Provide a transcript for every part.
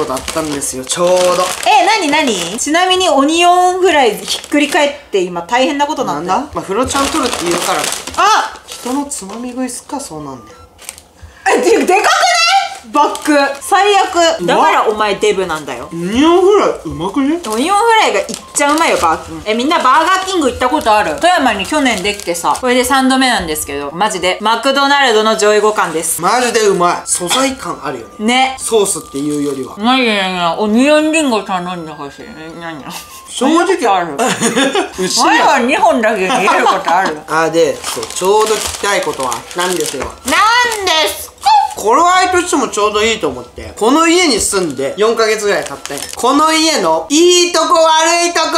ことだったんですよちょうど。えなになにちなみにオニオンフライひっくり返って今大変なことななんんだ？だまあフロちゃん取るって言うから。あ！人のつまみ食いすっか？そうなんだよ。えででかくねバック。最悪。だからお前デブなんだよ。オニオンフライうまくね？オニオンフライがいっちゃうまいよバーキン。えみんなバーガーキング行ったことある？富山に去年できてさ。これで3度目なんですけどマジで。マクドナルドの上位互換です。マジでうまい。素材感あるよね。ね。ソースっていうよりは。何やオニオンリンゴ頼んでほしい何？や正直。ある？牛前はや2本だけ見えることある。あでそうちょうど聞きたいことはなんですよ。なんですか頃合いとしてもちょうどいいと思ってこの家に住んで4ヶ月ぐらい経ったこの家のいいとこ悪いとこ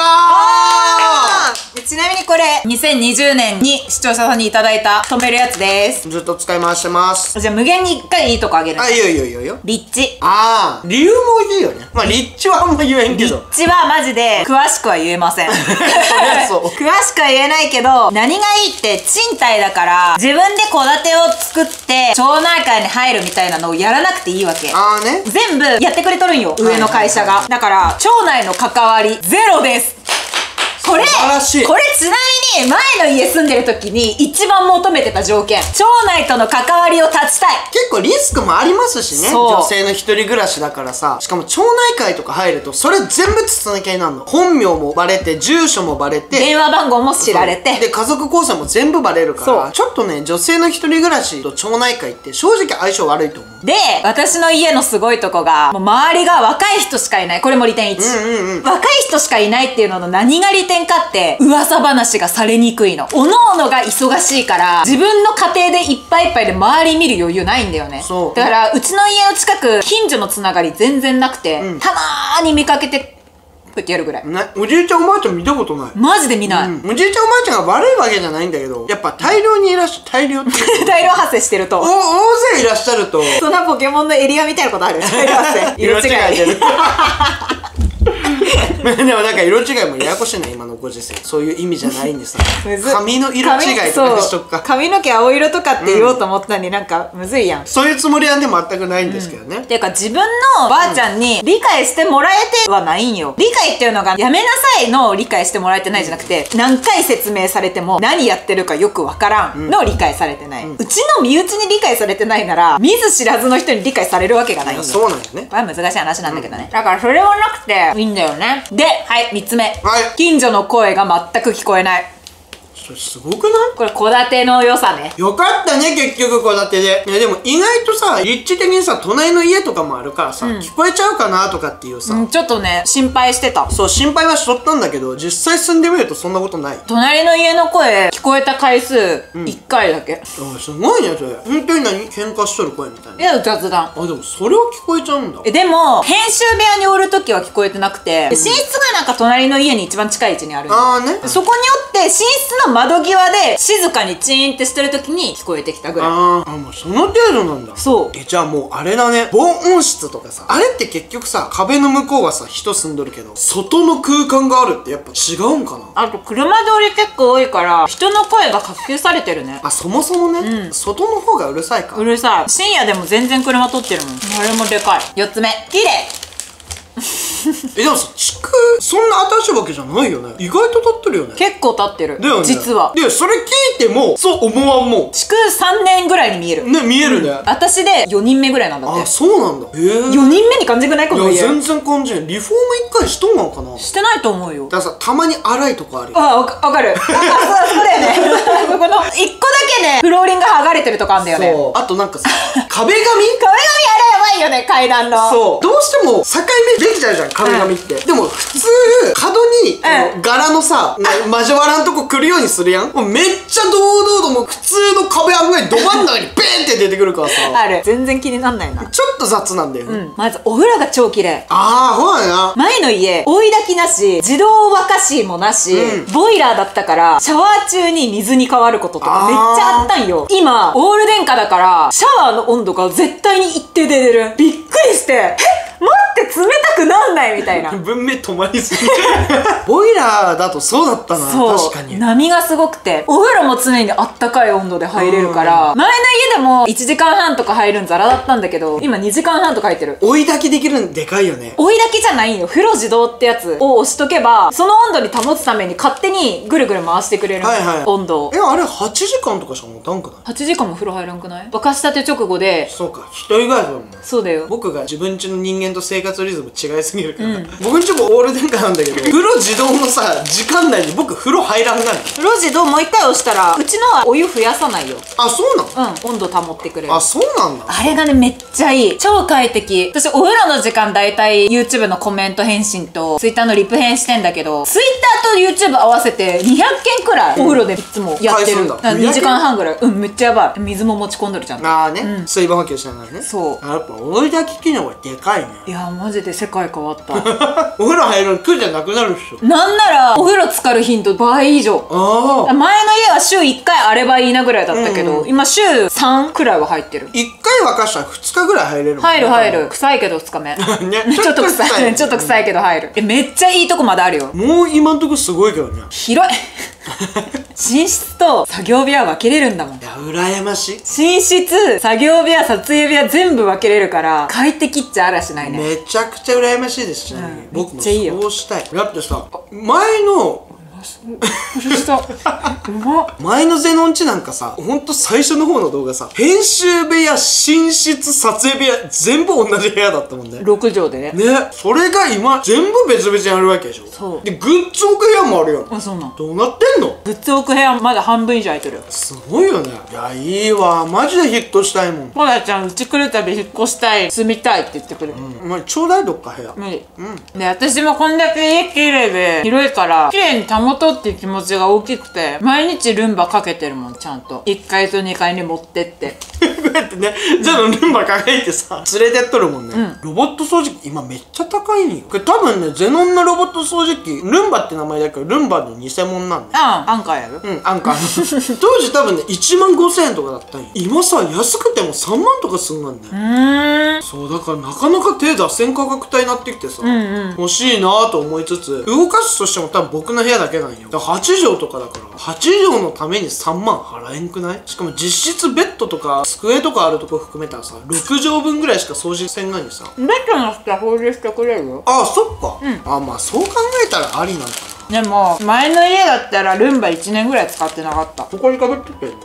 ちなみにこれ2020年に視聴者さんにいただいた止めるやつです。ずっと使い回してます。じゃあ無限に1回いいとこあげるあいいよいいよいいよ。立地。ああ理由もいいよね。まあ立地はあんま言えんけど。立地はマジで詳しくは言えません。り ゃそう。詳しくは言えないけど何がいいって賃貸だから自分で戸建てを作って町内会に入るみたいなのをやらなくていいわけ。ああね。全部やってくれとるんよ上の会社が。だから町内の関わりゼロですこれこれちなみに前の家住んでる時に一番求めてた条件。町内との関わりを断ちたい。結構リスクもありますしね。女性の一人暮らしだからさ。しかも町内会とか入るとそれ全部筒抜けになるの。本名もバレて住所もバレて。電話番号も知られて。で家族構成も全部バレるから。ちょっとね女性の一人暮らしと町内会って正直相性悪いと思うで私の家のすごいとこがもう周りが若い人しかいない。これも利点1、若い人しかいないっていうのの何が利点かって噂話がされにくいの。おのおのが忙しいから自分の家庭でいっぱいいっぱいで周り見る余裕ないんだよね。そう。だからうちの家の近く近所のつながり全然なくて、たまーに見かけてこうやってやるぐらい。なおじいちゃんおばあちゃん見たことない。マジで見ない、おじいちゃんおばあちゃんが悪いわけじゃないんだけどやっぱ大量にいらっしゃ大量って 大量発生してると。お大勢いらっしゃると。そんなポケモンのエリアみたいなことある？大量発生。色違い でもなんか色違いもややこしいね今のご時世。そういう意味じゃないんです むず髪の色違いとかにしとくか。髪の毛青色とかって言おうと思ったのになんかむずいやん、そういうつもりはね全くないんですけどね、ていうか自分のばあちゃんに理解してもらえてはないんよ。理解っていうのがやめなさいの理解してもらえてないじゃなくて何回説明されても何やってるかよくわからんの理解されてない、うちの身内に理解されてないなら見ず知らずの人に理解されるわけがないんよ。そうなんよね。これは難しい話なんだけどね、だからそれはなくていいんだよね。ではい3つ目、はい。近所の声が全く聞こえないそれすごくない？これ戸建ての良さね。よかったね結局戸建てで。いやでも意外とさ立地的にさ隣の家とかもあるからさ、聞こえちゃうかなとかっていうさ、うんちょっとね心配してた。そう心配はしとったんだけど実際住んでみるとそんなことない。あ隣の家の声聞こえた回数1回だけ、すごいねそれ。本当に何？喧嘩しとる声みたいな。いや雑談。あでもそれは聞こえちゃうんだ。えでも編集部屋におる時は聞こえてなくて、寝室がなんか隣の家に一番近い位置にあるの。ああね。そこによって寝室の窓際で静かにチーンってしてる時に聞こえてきたぐらい。あーあもうその程度なんだ。そう。えじゃあもうあれだね。防音室とかさあれって結局さ壁の向こうはさ人住んどるけど外の空間があるってやっぱ違うんかな。あと車通り結構多いから人の声がかき消されてるね。あそもそもね、外の方がうるさいか。うるさい。深夜でも全然車通ってるもん。あれもでかい。4つ目綺麗 えでもさ築そんな新しいわけじゃないよね。意外と立ってるよね。結構経ってる。だよね。実は。でそれ聞いてもそう思わんも築3年ぐらいに見える。んね見えるね、私で4人目ぐらいなんだって。あそうなんだ。へえ。4人目に感じくないこの家いや全然感じない。リフォーム一回しとんのかな？してないと思うよ。だからさたまに荒いとこあるよ。あわかる。あ そうだよね。そ この1個だけねフローリング剥がれてるとこあんだよね。壁そう。あとなんかさ壁紙？紙あれやばいよね階段の。そう。どうしても境目できちゃうじゃん壁紙って、でも普通角に、柄のさな交わらんとこ来るようにするやん。もうめっちゃ堂々ともう普通の壁あんまりど真ん中にベーンって出てくるからさ。ある。全然気になんないな。ちょっと雑なんだよね、うん。まずお風呂が超綺麗。ああそうだよな。前の家追い焚きなし自動沸かしもなし、うん。ボイラーだったからシャワー中に水に変わることとかめっちゃあったんよ。今オール電化だからシャワーの温度が絶対に一定で出るびっくりしてえって冷たくなんないみたいな。文明止まりすぎ ボイラーだとそうだったなそう。確かに。波がすごくて。お風呂も常にあったかい温度で入れるから。前の家でも1時間半とか入るんザラだったんだけど今2時間半とか入ってる。追い炊きできるんでかいよね。追い炊きじゃないよ。風呂自動ってやつを押しとけばその温度に保つために勝手にぐるぐる回してくれるの、はいはい。温度。をえあれ8時間とかしか持たんくない？8時間も風呂入らんくない？沸かしたて直後で。そうか。一人暮らしだもんそうだよ。僕が自分家の人間と生活リズム違いすぎるから、僕ん家もオール電化なんだけど 風呂自動のさ時間内に僕風呂入らんない風呂自動もう一回押したらうちのはお湯増やさないよ。あそうなのうん温度保ってくれる。あそうなんだ。あれがね、めっちゃいい。超快適。私、お風呂の時間、だいたい YouTube のコメント返信と、Twitter のリプ返してんだけど、Twitter と YouTube 合わせて200件くらい、お風呂でいつもやってる。返すんだ。2時間半ぐらい。うん、めっちゃやばい。水も持ち込んどるじゃん。ああね、水分補給しながらね。そう。やっぱ追い炊き機能がでかいねいや、マジで世界変わった。お風呂入るの苦じゃなくなるっしょなんなら、お風呂浸かる頻度倍以上。前の家は週1回あればいいなぐらいだったけど、今週3くらいは入ってる。一回沸かしたら2日ぐらい入れるもんね入る入る。臭いけど2日目。ね ちょっと臭い。ねちょっと臭いけど入る。え、めっちゃいいとこまであるよ。もう今んとこすごいけどね広い寝室と作業部屋分けれるんだもん。いや羨ましい。寝室作業部屋撮影部屋全部分けれるから快適っちゃあらしないね。めちゃくちゃ羨ましいですちなみに、うん僕もそうしたい。だってさ前の前のゼノンチなんかさほんと最初の方の動画さ編集部屋寝室撮影部屋全部同じ部屋だったもんね。6畳でね。ね。それが今全部別々にあるわけでしょ。そう。でグッズ置く部屋もあるよあそうなんどうなってんの？グッズ置く部屋まだ半分以上空いてるよ。すごいよね。いやいいわ。マジで引っ越したいもん。ほらちゃんうち来るたび引っ越したい住みたいって言ってくる、お前ちょうだいどっか部屋。無理、で私もこんだけ家綺麗で広いから綺麗に保元っていう気持ちが大きくて毎日ルンバかけてるもんちゃんと。1階と2階に持ってって。やってねじゃあルンバ抱えてさ連れてっとるもんね、ロボット掃除機今めっちゃ高いんよ。これ多分ねゼノンのロボット掃除機ルンバって名前だけどルンバの偽物なんだよ。あアンカーやる？うん、アンカー。当時多分ね1万5000円とかだったんよ。今さ安くても3万とかすんなんねうーん。そうだからなかなか手出せん価格帯になってきてさ、欲しいなと思いつつ動かすとしても多分僕の部屋だけなんよ。だから8畳とかだから8畳のために3万払えんくない？しかも実質ベッドとか机とかあるとこ含めたらさ6畳分ぐらいしか掃除せんがにさ。ベッドの下掃除してくれる？よあそっか、あまあそう考えたらありなんかな。でも前の家だったらルンバ1年ぐらい使ってなかった。ここにかぶっててんの？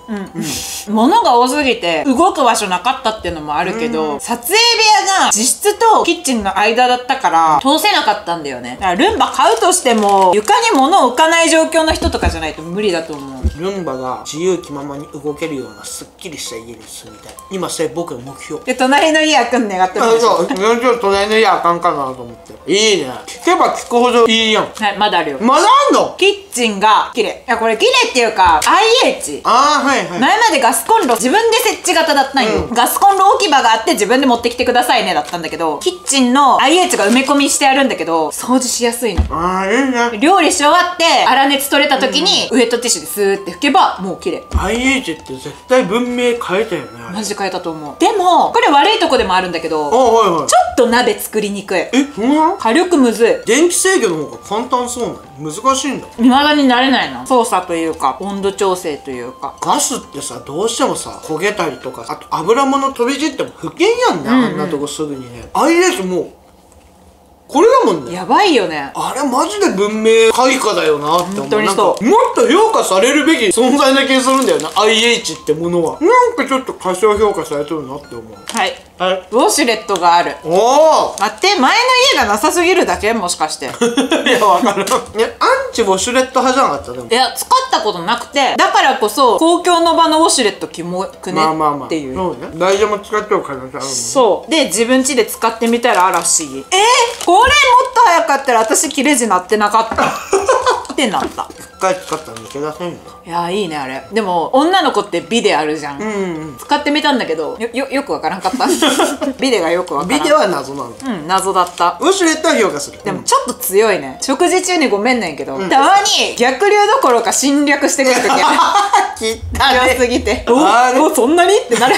物が多すぎて動く場所なかったっていうのもあるけど、撮影部屋が自室とキッチンの間だったから通せなかったんだよね。だからルンバ買うとしても床に物を置かない状況の人とかじゃないと無理だと思うルンバが自由気ままに動けるようなすっきりした家に住みたい。今それ僕の目標。で隣の家開くん願ってるあんでしょそう。ちょっと隣の家あかんかなと思って。いいね。聞けば聞くほどいいやん。はいまだあるよ。まだあんの？キッチンが綺麗いやこれ綺麗っていうか IH ああはいはい。前までガスコンロ自分で設置型だったんよ、ガスコンロ置き場があって自分で持ってきてくださいねだったんだけどキッチンの IH が埋め込みしてあるんだけど掃除しやすいの。ああいいね。料理し終わって粗熱取れた時にウエットティッシュでスーって拭けばもう綺麗 IH って絶対文明変えたよねマジで変えたと思う。でもこれ悪いとこでもあるんだけどあちょはい。はいっと鍋作りにくい。えそんな火力むずい。電気制御の方が簡単そうなの？難しいんだ未だになれないな操作というか温度調整というか。ガスってさどうしてもさ焦げたりとかあと油物飛び散っても不険やんね、あんなとこすぐにね。IH もうこれだもんね。やばいよね。あれマジで文明開花だよなって思う。もっと評価されるべき存在な気がするんだよな IH ってものはなんかちょっと過小評価されてるなって思う。はい。はい。ウォシュレットがある。おお待って前の家がなさすぎるだけもしかして。いやわかるいやアンチウォシュレット派じゃなかったでも。いや使ったことなくて。だからこそ公共の場のウォシュレットキモくね？まあまあまあ。っていう、そうね。大丈夫も使ってる可能性あるもんね。そう。で自分家で使ってみたら嵐。えー、これもっと早かったら私切れ字なってなかった。てなった。回使ったら抜け出せんよいやいいねあれ。でも女の子ってビデあるじゃん、うんうん。使ってみたんだけどよよよくわからんかった。ビデがよくわからん。ビデオは謎なの。うん謎だった。ウォシュレットは評価する。でもちょっと強いね。食事中にごめんねんけど、たまに逆流どころか侵略してくる時ある。切った強ねすぎて。おおそんなに？ってなる。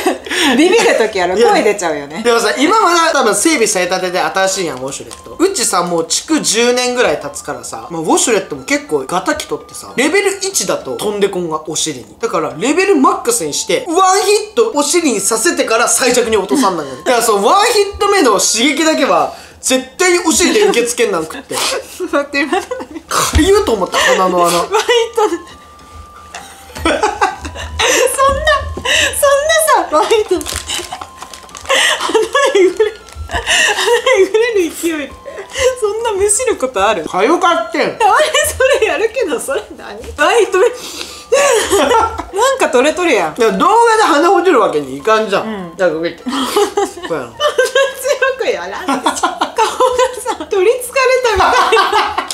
ビビる時ある。声出ちゃうよね。でもさ今まだ多分整備されたてで新しいやんウォシュレット。うちさもう築10年ぐらい経つからさ、まあ、ウォシュレットも結構ガタきとってさレベル1だと飛んでこんがお尻に。だからレベルマックスにしてワンヒットお尻にさせてから最弱に落とさんなんよだからそのワンヒット目の刺激だけは絶対にお尻で受け付けんなくって。待って待って。かゆうと思った鼻の穴。バイト。そんなそんなさバイト。鼻えぐれ鼻えぐれる勢い。そんなむしることある？かゆかってんるけどそれ何？バイトなんか取れとるやん。いや動画で鼻落ちるわけにいかんじゃん、だからこうやって。こうやろ強くやらんで 顔がさ取りつかれたみたいな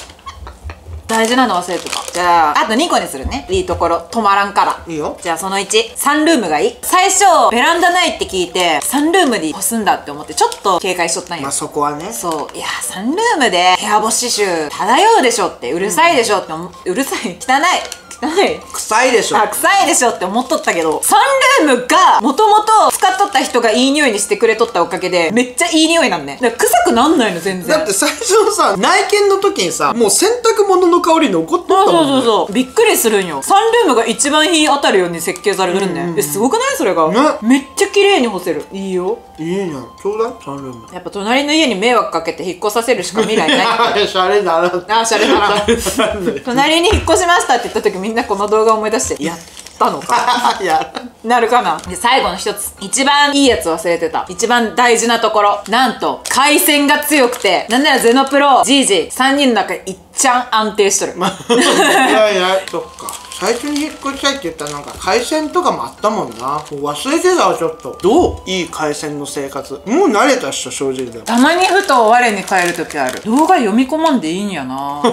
大事なの忘れてた。じゃああと2個にするね。いいところ。止まらんから。いいよ。じゃあその1サンルームがいい。最初ベランダないって聞いてサンルームで干すんだって思ってちょっと警戒しとったんよ、まあそこはね。そう。いやサンルームで部屋干し臭漂うでしょってうるさいでしょって思うるさい汚い汚い。臭いでしょ。あ臭いでしょって思っとったけどサンルームがもともと使っとった人がいい匂いにしてくれとったおかげでめっちゃいい匂いなんねだから臭くなんないの全然。だって最初のさ内見の時にさもう洗濯物の香り残っとそうそうったもん、ね、そうそうびっくりするんよ。サンルームが一番日当たるように設計されてるんね、えすごくない？それが、ね。めっちゃ綺麗に干せる。いいよ。いいじゃん。ちょうだいサンルーム。やっぱ隣の家に迷惑かけて引っ越させるしか未来ない。シャレだな。あーシャレだな。シャレだな。隣に引っ越しましたって言った時みんなこの動画を思い出してやったのか？なるかな？で最後の一つ一番いいやつ忘れてた。一番大事なところ。なんと回線が強くてなんならゼノプロジージー3人の中いっちゃん安定しとる、いやいやそっか。最初に引っ越したいって言ったらなんか回線とかもあったもんな。忘れてたわちょっと。どう？いい回線の生活。もう慣れたっしょ正直でも。たまにふと我に返る時ある。動画読み込まんでいいんやな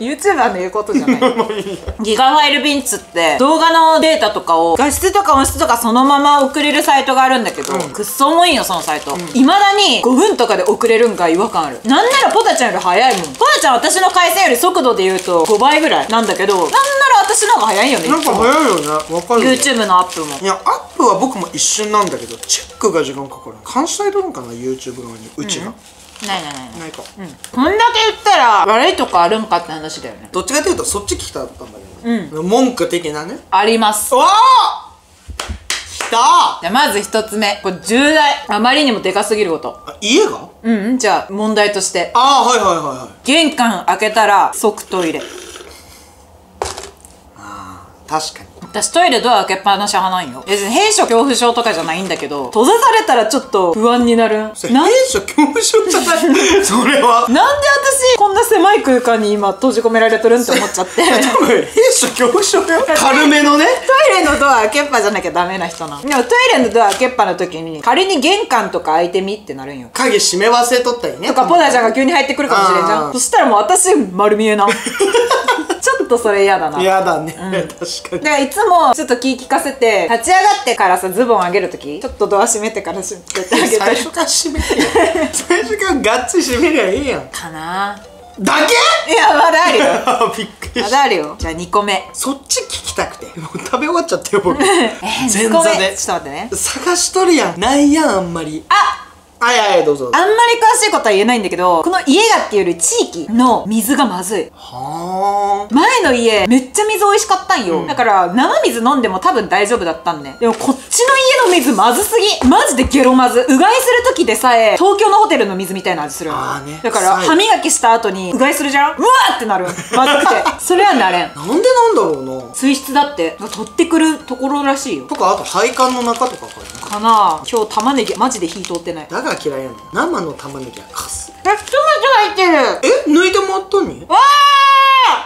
YouTuber の言うことじゃない。ギガファイルビンツって動画のデータとかを画質とか音質とかそのまま送れるサイトがあるんだけど、くっそ重いんよそのサイト。いま、未だに5分とかで送れるんが違和感ある。なんならポタちゃんより早いもん。ポタちゃん私の回線より速度で言うと5倍ぐらいなんだけどなんなら私の方が早いよねなんか早いよね。わかるよ YouTube のアップも。いやアップは僕も一瞬なんだけどチェックが時間かかる。監視されてるのかな YouTube 側に。うちが、ないないないないない。か、こんだけ言ったら悪いとこあるんかって話だよね。どっちかというとそっち聞きたかったんだけど、文句的なね。あります。おお来た!あじゃあまず一つ目。これ重大あまりにもでかすぎること。家が？うんうんじゃあ問題として。ああはいはいはいはい玄関開けたら即トイレ。確かに私トイレドア開けっぱなし派なんよ。別に閉所恐怖症とかじゃないんだけど閉ざされたらちょっと不安になる。それなん閉所恐怖症じゃない。それは。なんで私こんな狭い空間に今閉じ込められてるんって思っちゃって。多分閉所恐怖症よ。軽めのね。トイレのドア開けっぱじゃなきゃダメな人なのでもトイレのドア開けっぱの時に仮に玄関とか開いてみってなるんよ。鍵閉め忘れとったりね。とかポダちゃんが急に入ってくるかもしれんじゃん。そしたらもう私丸見えな。ちょっとそれ嫌だな。嫌だね、確かに。だからいつもちょっと気利かせて立ち上がってからさズボン上げるときちょっとドア閉めてから閉めてあげて最初から閉めてよ。最初からがっつり閉めりゃいいやん。かな。だいやまだあるよ。け びっくりました。だあるよ。じゃあ2個目。そっち聞きたくて。もう食べ終わっちゃったよ僕。えー、2個目。前座で。ちょっと待ってね。探しとるやん。ないやんあんまり。ああいやいやどうぞあんまり詳しいことは言えないんだけどこの家がっていうより地域の水がまずい。はあ。前の家めっちゃ水美味しかったんよ、だから生水飲んでも多分大丈夫だったんねでもこっちの家の水まずすぎ。マジでゲロまず。うがいする時でさえ東京のホテルの水みたいな味するの。あーね。だから歯磨きした後にうがいするじゃん？うわーってなる。まずくて。それはなれん。なんでなんだろうな。水質だって取ってくるところらしいよ。とかあと配管の中とかかな。かな。今日玉ねぎマジで火通ってない。だから嫌いやねん生の玉ねぎはカスえトマト入ってるえ抜いてもらったにわ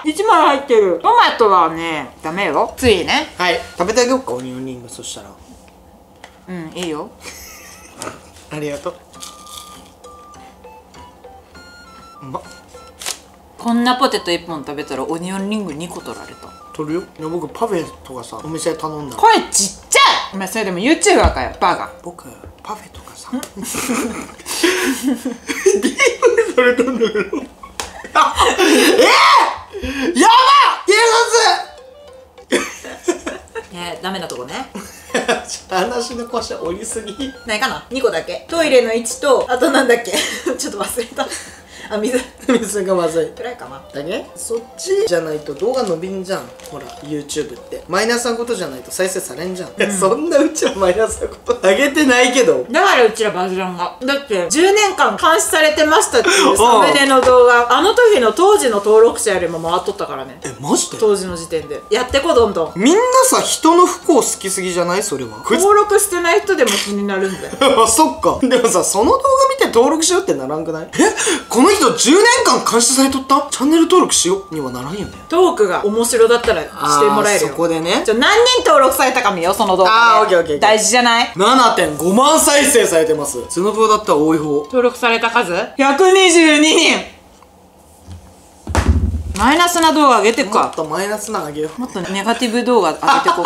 ー1枚入ってるトマトはねダメよついねはい食べてあげようかオニオンリングそしたらうんいいよありがとううまこんなポテト1本食べたらオニオンリング2個取られた取るよいや僕パフェとかさお店頼んだ声ちっちゃいお前それでも YouTuber かよバカ僕パフェとかさ DM されたんだけどあえー、やば警えー、ダメなとこね。察話の腰折りすぎ。ないかな？2個だけ。トイレの位置とあとなんだっけ？ちょっと忘れたあ水 水がまずい。くらいかなだけそっちじゃないと動画伸びんじゃん。ほら YouTube って。マイナスなことじゃないと再生されんじゃん、いやそんなうちはマイナスなことあげてないけど。だからうちらバズらんが。だって10年間監視されてましたっていうサムネの動画。あの時の当時の登録者よりも回っとったからね。えマジで？当時の時点で。やってこどんどん。みんなさ人の不幸好きすぎじゃない？それは。登録してない人でも気になるんだよ。あ そっか。でもさその動画見て登録しようってならんくない？えこの人10年間監視されとった？チャンネル登録しようにはならんよね。トークが面白だったらしてもらえるよ。そこでね。じゃあ何人登録されたか見ようその動画で。あーオッケーオッケー大事じゃない？7.5万再生されてます。スノブだったら多い方。登録された数？122人。マイナスな動画上げてくもっかとマイナスなあげよう。もっとネガティブ動画上げてこう。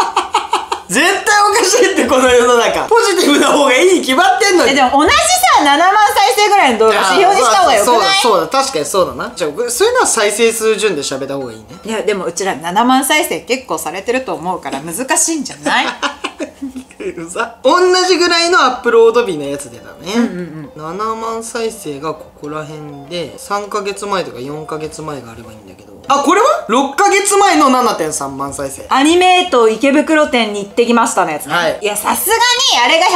絶対おかしいってこの世の中。ポジティブな方がいいに決まってんのに。えでも同じさ7万再生ぐらいの動画指標にした方がよくそうだないそうだ確かにそうだな。じゃあそういうのは再生数順で喋った方がいいね。いやでもうちら7万再生結構されてると思うから難しいんじゃない？うざ。同じぐらいのアップロード日のやつでだね、7万再生がここら辺で3ヶ月前とか4ヶ月前があればいいんだけどあこれは？6ヶ月前の7.3万再生。アニメート池袋店に行ってきましたのやつね、はい。いやさすがにあれが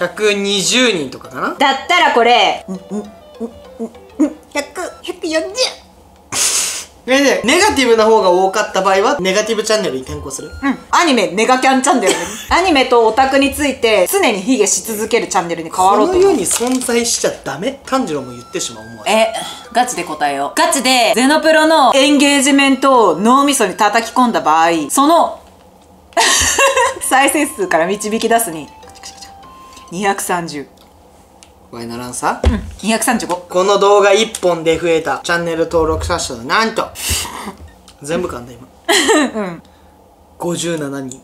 100? 120人とかかな。だったらこれ100140でねネガティブな方が多かった場合はネガティブチャンネルに転向する？うん。アニメネガキャンチャンネル アニメとオタクについて常に卑下し続けるチャンネルに変わろうとこの世に存在しちゃダメ？炭治郎も言ってしまう思わえガチで答えよう。ガチでゼノプロのエンゲージメントを脳みそに叩き込んだ場合その 再生数から導き出すに230わいならん。さ、235この動画1本で増えた。チャンネル登録者数なんと全部噛んだ今。うん。57人。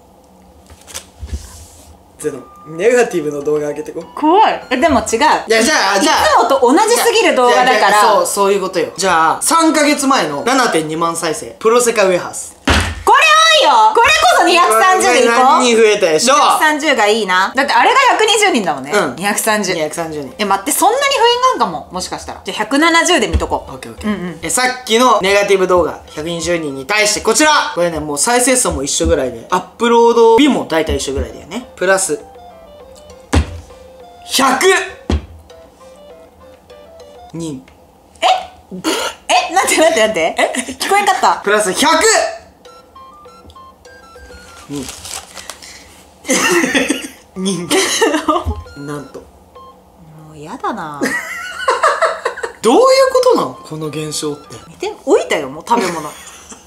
ゼロ。ネガティブの動画上げてこ怖い。えでも違う。いやじゃあじゃあいつもと同じすぎる動画だかいやいやそうらそういうことよ。じゃあ3ヶ月前の7.2万再生。プロセカウェハースいよ。これこそ230でいこう。何人増えたでしょ230がいいな。だってあれが120人だもんね、うん。230 230人。え待ってそんなに増えんがんかも。もしかしたら。じゃあ170で見とこう。オッケーオッケー。えさっきのネガティブ動画120人に対してこちら。これねもう再生数も一緒ぐらいで。アップロード日も大体一緒ぐらいだよね。プラス。100人。え？なんてなんてなんて。え？聞こえんかった。プラス100人人なんと。もうやだな。どういうことなのこの現象って。見て置いたよもう食べ物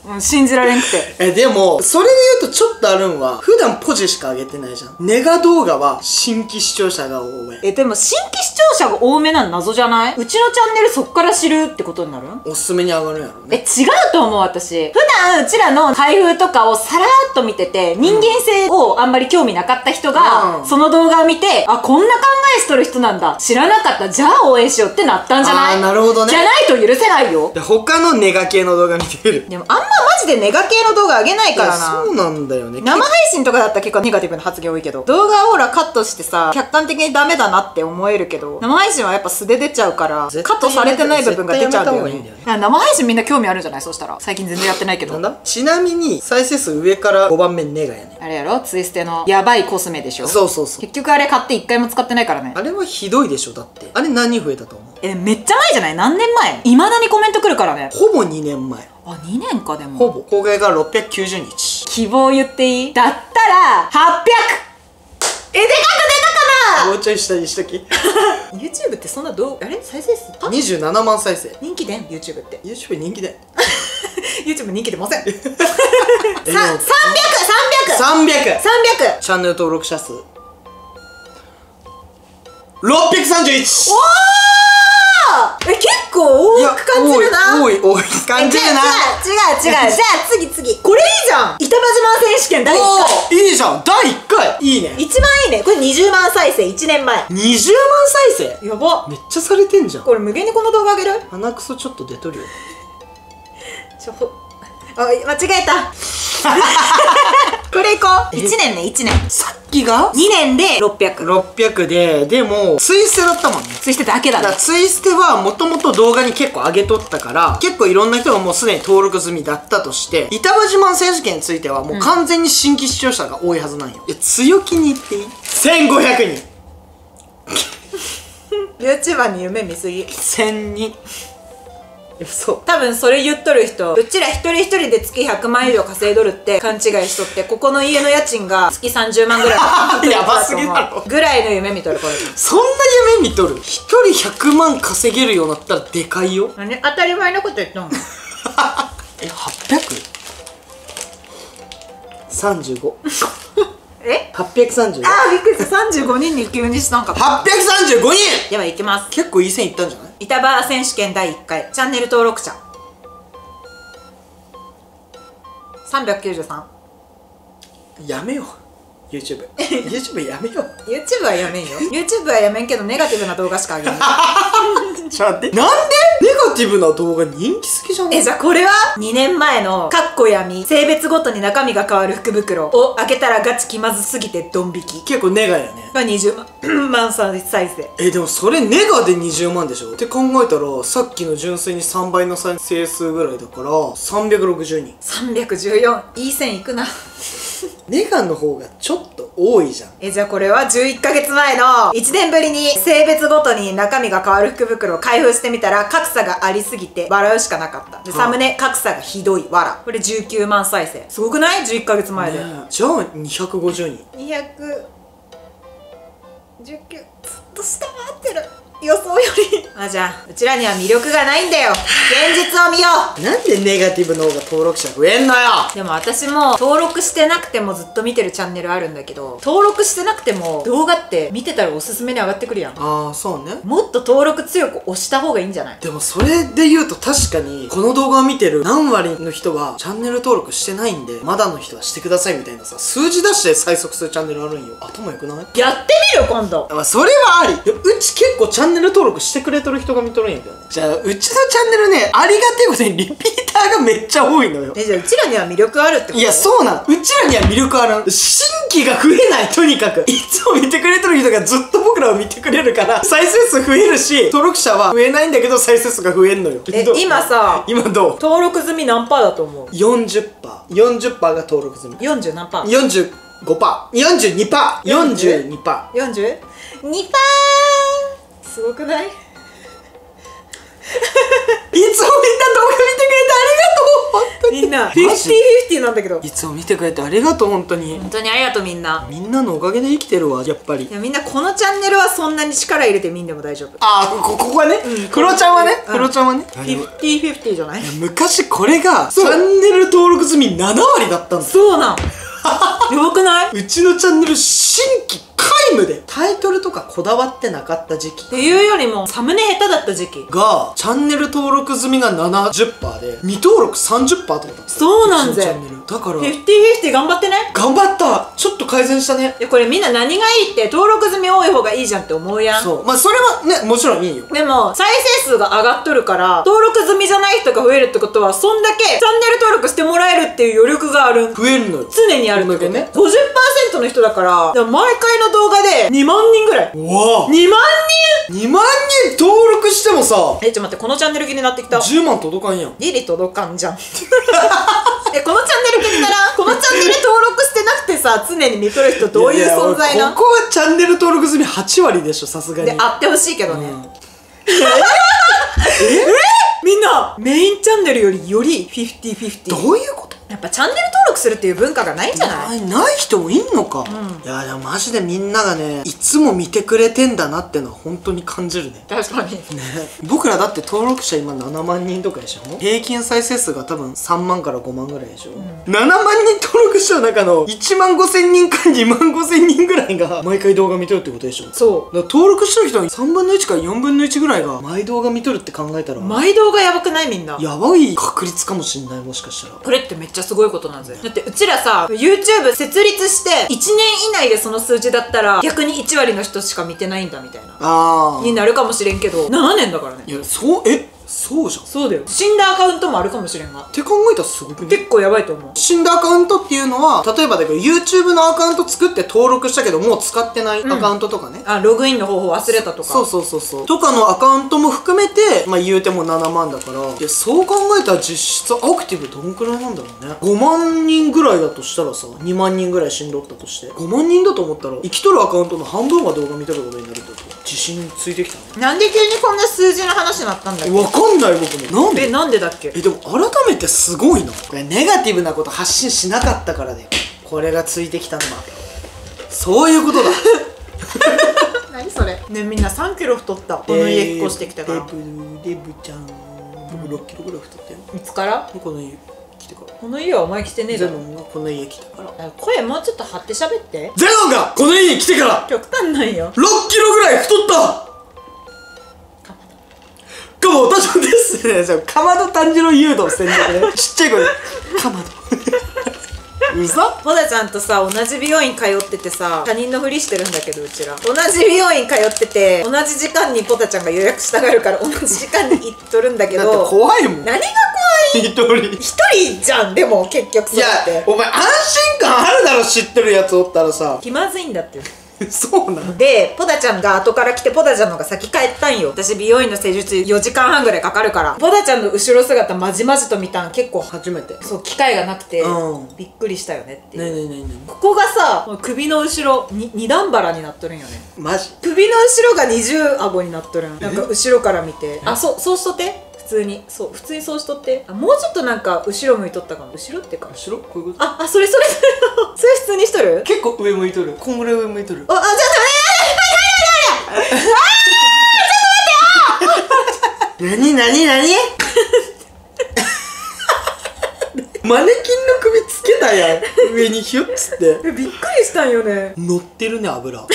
うん信じられんくて。えでもそれで言うとちょっとあるんは普段ポジしか上げてないじゃん。ネガ動画は新規視聴者が多いえでも新規視聴者が多めなの謎じゃない？うちのチャンネルそっから知るってことになる？おすすめに上がるんやろえね違うと思う私。普段うちらの開封とかをさらっと見てて人間性をあんまり興味なかった人が、うん。その動画を見てあこんな考えしとる人なんだ。知らなかった。じゃあ応援しようってなったんじゃない？あーなるほどね。じゃないと許せないよ。で他のネガ系の動画見てみる。でもあんまマジでネガ系の動画上げないからな。そうなんだよね。生配信とかだったら結構ネガティブな発言多いけど。動画をほらカットしてさ客観的にダメだなって思えるけど生配信はやっぱ素で出ちゃうからカットされてない部分が出ちゃうんだよ絶対やめた方がいいよね。生配信みんな興味あるんじゃない？そしたら。最近全然やってないけど。なんだ？ちなみに再生数上から5番目ネガやねあれやろ？ツイステのやばいコスメでしょ？そうそうそう。結局あれ買って一回も使ってないからね。あれはひどいでしょだって。あれ何人増えたと思う？えめっちゃ前じゃない？何年前？いまだにコメント来るからね。ほぼ2年前あ2年かでも。ほぼ公開が690日。希望言っていい？だったら800えでかく出たかもうちょい下にしとき。な YouTube ってそんなどうあれ？再生数？あ27万再生。人気でん？YouTube って。YouTube 人気で YouTube 人気出ません。さえでも300 300 300 300チャンネル登録者数。631おえ結構多く感じるな。多い多い。感じるな。違う違う違うじゃあ次次。これいいじゃん板場島選手権第1お回ーいいじゃん。第1回。いいね。一番いいね。これ20万再生1年前。20万再生？やば。めっちゃされてんじゃん。これ無限にこの動画あげる？鼻くそちょっと出とるよ。ちょほあ間違えた これいこう。1年ね1年。さっきが？2年で600 600ででもツイステだったもんね。そしてだけだね。だツイステはもともと動画に結構上げとったから結構いろんな人がもうすでに登録済みだったとして板橋自慢選手権についてはもう完全に新規視聴者が多いはずなんよ、いや強気に言っていい ?1500 人。YouTuber に夢見すぎ。1000人え嘘多分それ言っとる人うちら一人一人で月100万以上稼いどるって勘違いしとってここの家の家賃が月30万ぐらい。やばすぎだろ。ぐらいの夢見とるこれ。そんな夢見とる？一人100万稼げるようになったらでかいよ。何？当たり前のこと言ったの？え 800?35 え？835あーびっくりした。35人に急にしたんか835人！では行きます。結構いい線いったんじゃない？板場選手権第1回。チャンネル登録者。393やめよう。YouTube YouTube やめよう。YouTube はやめんよ。YouTube はやめんけどネガティブな動画しかあげない ちょっと待って。なんで？ネガティブな動画人気すぎじゃんえじゃあこれは2年前のかっこ闇性別ごとに中身が変わる福袋を開けたらガチ気まずすぎてドン引き。結構ネガやね。が20万万再生えでもそれネガで20万でしょ？って考えたらさっきの純粋に3倍の再生数ぐらいだから360人。314いい線いくなネガの方がちょっと多いじゃん。えじゃあこれは11ヶ月前の1年ぶりに性別ごとに中身が変わる福袋を開封してみたら格差がありすぎて笑うしかなかった。でサムネ格差がひどい笑これ19万再生。すごくない ?11 ヶ月前で、じゃあ250人。219ずっと下回ってる予想より。あじゃあうちらには魅力がないんだよ。現実を見よなんでネガティブの方が登録者増えんのよ。うでも私も登録してなくてもずっと見てるチャンネルあるんだけど登録してなくても動画って見てたらおすすめに上がってくるやん。ああそうね。もっと登録強く押した方がいいんじゃない？でもそれで言うと確かにこの動画を見てる何割の人はチャンネル登録してないんでまだの人はしてくださいみたいなさ数字出して最速するチャンネルあるんよ。頭良くない？やってみる今度。まあそれはあり。うち結構チャンネル登録してくれとる人が見とるんやけどね。じゃあうちのチャンネルねありがてえことにリピーターがめっちゃ多いのよ。えじゃあうちらには魅力あるってこと？いやそうなん。うちらには魅力ある。新規が増えないとにかく。いつも見てくれてる人がずっと僕らを見てくれるから再生数増えるし登録者は増えないんだけど再生数が増えんのよ。え今さ今どう？登録済み何パーだと思う？40%40% が登録済み。40何パー？45%42%42% パ 42%? すごくない？ー いつもみんな動画見てくれてありがとう。本当に。みんな。マジ50-50なんだけど。いつも見てくれてありがとう本当に。本当にありがとうみんな。みんなのおかげで生きてるわやっぱり。いやみんなこのチャンネルはそんなに力入れてみんでも大丈夫。ああこここはね。クロちゃんはね。うん。クロちゃんはね。50-50じゃない？昔これがチャンネル登録済み7割だったんですそうなんやばくない？うちのチャンネル新規皆無でタイトルとかこだわってなかった時期。っていうよりもサムネ下手だった時期がチャンネル登録済みが70%で未登録30%とかだった。そうなんぜ。うちのチャンネル。だから50-50頑張ってね頑張った。ちょっと改善したね。でこれみんな何がいいって登録済み多い方がいいじゃんって思うやん。そう。まあそれはねもちろんいいよ。でも再生数が上がっとるから登録済みじゃない人が増えるってことはそんだけチャンネル登録してもらえるっていう余力がある。増えるのよ。常にあるってことこんだけね50%の人だからでも毎回の動画で2万人ぐらい。うわ2万2万人登録してもさ人えちょっと待ってこのチャンネル気になってきた。10万届かんやん。ギリ届かんじゃん。えこのチャンネル気にならん？このチャンネル登録してなくてさ常に見とる人どういう存在な？んいやいやここはチャンネル登録済み8割でしょさすがに。であってほしいけどね、うん。みんなメインチャンネルよりより50-50どういうこと？やっぱチャンネル登録するっていう文化がないんじゃない？ないない人もいんのか、いやでもマジでみんながねいつも見てくれてんだなってのは本当に感じるね。確かに。ね。僕らだって登録者今7万人とかでしょ？平均再生数が多分3万から5万ぐらいでしょ、7万人登録者の中の1万5千人か2万5千人ぐらいが毎回動画見とるってことでしょ？そら登録してる人の3分の1から4分の1ぐらいが毎動画見とるって考えたらう毎動画やばくない？みんな。やばい確率かもしんないもしかしたら。これってめっちゃすごいことなんですよ。だってうちらさ YouTube 設立して1年以内でその数字だったら逆に1割の人しか見てないんだみたいなああになるかもしれんけど7年だからね。いやそうえそうじゃん。っそうだよ。死んだアカウントもあるかもしれんが。て考えたらすごくね。結構やばいと思う。死んだアカウントっていうのは例えばだけど YouTube のアカウント作って登録したけどもう使ってないアカウントとかね、あログインの方法忘れたとか。そうそうそうそう。とかのアカウントも含めてまあ言うても7万だから。いやそう考えたら実質アクティブどんくらいなんだろうね。5万人ぐらいだとしたらさ2万人ぐらい死んどったとして。5万人だと思ったら生きとるアカウントの半分が動画見てることになるってこと？自信ついてきたねなんで急にこんな数字の話になったんだっけ？わかんない僕も。なんで？えなんでだっけ？えでも改めてすごいな。これネガティブなこと発信しなかったからだよ。これがついてきたのは。そういうことだ。何それ？ねみんな3キロ太った。この家引っ越してきたから。デブデブちゃん。僕6キロぐらい太ったよ。いつから？この家来てから。この家はお前来てねえゼだろ。ノンがこの家来てから。あ声もうちょっと張って喋って。ゼノンがこの家に来てから。極端なんよ。6キロぐらい太った。かも私もですね。じゃあかまど炭治郎誘導戦略ね。ちっちゃい声で。かまどうざポダちゃんとさ同じ美容院通っててさ他人のふりしてるんだけどうちら。同じ美容院通ってて同じ時間にポダちゃんが予約したがるから同じ時間に行っとるんだけだってど怖いもん。何が怖い？一人。一人じゃんでも結局そいうやってお前安心感あるだろ知ってるやつおったらさ。気まずいんだって そうなん。でポダちゃんが後から来てポダちゃんのが先帰ったんよ。私美容院の施術4時間半ぐらいかかるから。ポダちゃんの後ろ姿まじまじと見たん結構初めて。ねそう機会がなくて、うん。びっくりしたよねっていう、えねえねえねここがさ首の後ろに二段腹になっとるんよね。えマジ？首の後ろが二重顎になっとるん。なんか後ろから見て。あそうそうしとって。普通にそう普通にそうしとって。あもうちょっとなんか後ろ向いとったかも。後ろってか。後ろ？こういうこと？ああそれそれそれ。それ普通にしとる？結構上向いとる。こんぐらい上向いとる。ああちょっなになになにマネキンの首つけたやん。上にヒュッつって。と待ってびっくりしたんよね。乗ってるね油。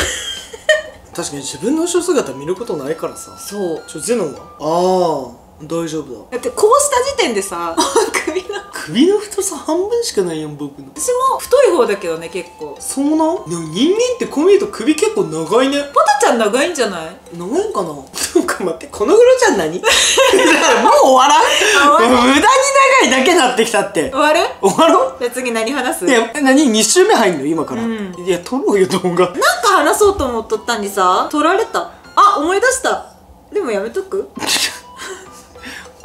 確かに自分の後ろ姿見ることないからさ。そう。ちょゼノンは？ああ大丈夫だ。だってこうした時点でさ 首の。首の太さ半分しかないやん僕の。私も太い方だけどね結構。そうなん？でも人間ってこう見ると首結構長いね。ポタちゃん長いんじゃない？長いんかな？なんか待ってこのぐらいじゃん何？だからもう終わらん。無駄に長いだけなってきたって。終わる？終わろう？じゃあ次何話す？いや何？2週目入んの？今から、うん。いや撮ろうよ動画。なんか話そうと思っとったんにさ取られた。あ思い出した。でもやめとく？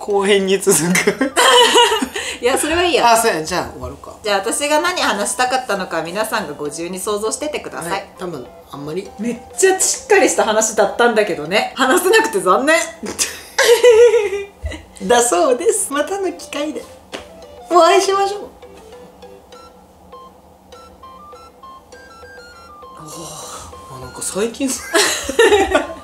後編に続く。いやそれはいいや。あそうや。じゃあ終わろうか。じゃあ私が何話したかったのか皆さんがご自由に想像しててください、はい。多分あんまり。めっちゃしっかりした話だったんだけどね。話せなくて残念。だそうです。またの機会で。お会いしましょう。あなんか最近